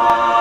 you